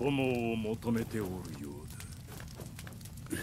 友を求めておるようだ。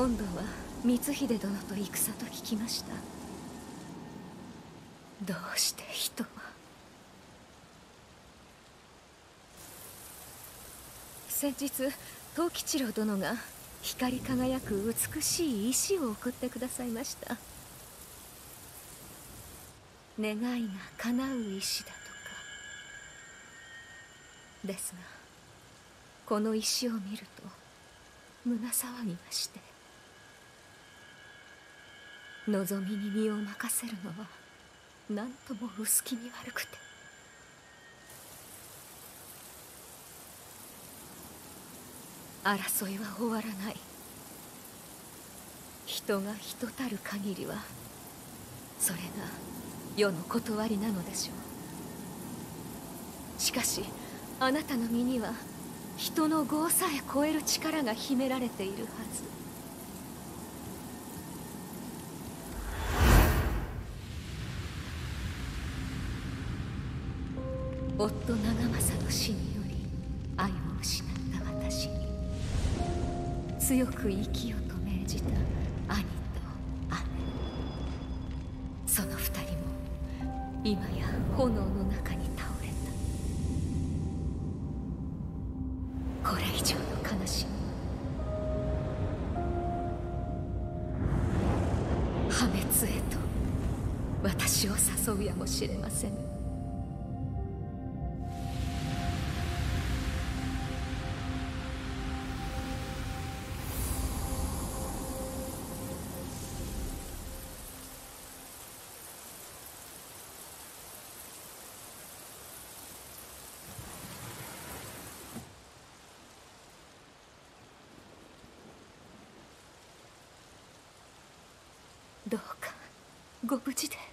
今度は光秀殿と戦と聞きました。どうして人は？先日藤吉郎殿が光り輝く美しい石を送ってくださいました。願いが叶う石だとか。ですがこの石を見ると胸騒ぎがして。望みに身を任せるのは何とも薄気味悪くて。争いは終わらない。人が人たる限りはそれが世の断りなのでしょう。しかしあなたの身には人の業さえ超える力が秘められているはず。夫長政の死により愛を失った。私に強く生きよと命じた。兄と姉その二人も今や炎の中に倒れた。これ以上の悲しみ破滅へと私を誘うやもしれませんご無事で。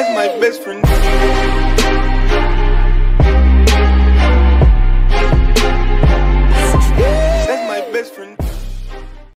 That's my best friend.